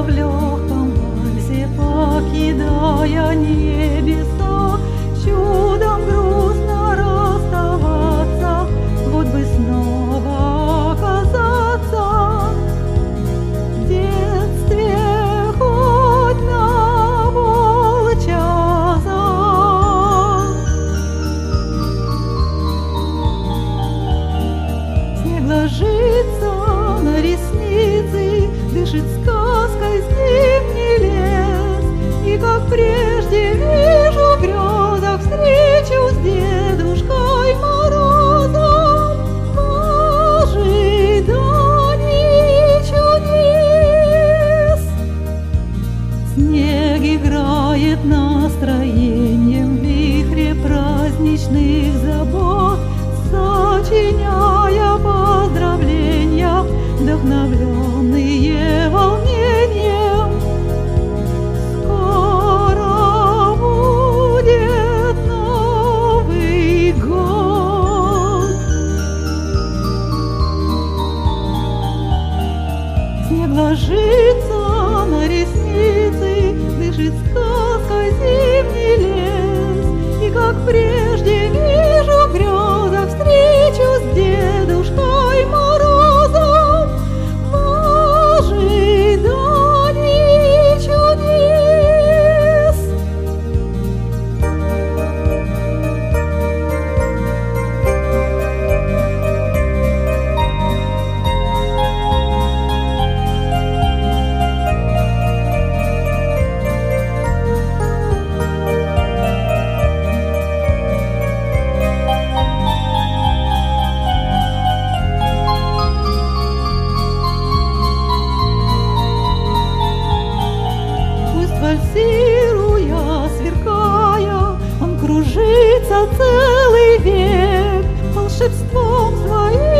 в легком вальсе, покидая небеса, чудом грустно расставаться, вот бы снова оказаться в детстве хоть на полчаса. Снег ложится на ресницы, дышит сказкой зимний лес, и как прежде вижу в грезах встречу с Дедушкой Морозом в ожидании чудес. Снег играет настроением в вихре праздничных забот, сочиняя поздравления, Снег ложится на ресницы, дышит сказкой зимний лес, и как прежде вальсируя, сверкая, он кружится целый век волшебством своим.